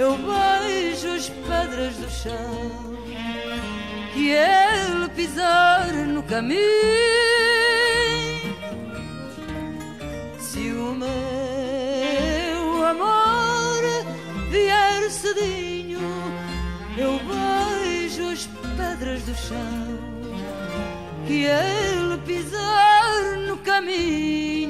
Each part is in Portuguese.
Eu beijo as pedras do chão que ele pisar no caminho. Se o meu amor vier cedinho, eu beijo as pedras do chão que ele pisar no caminho.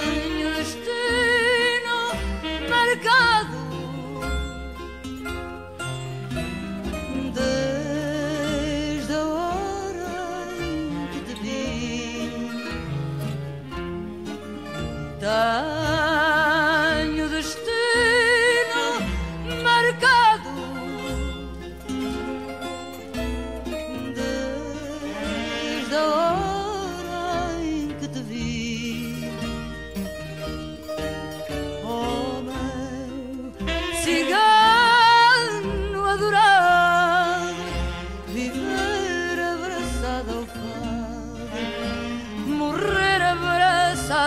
Tenho destino marcado desde a hora em que te vi.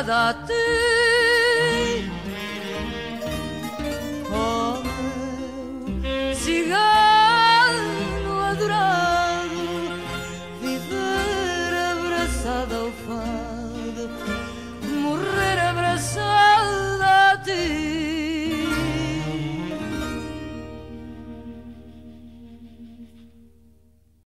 A ti. Cigano adorado, viver abraçado ao fado,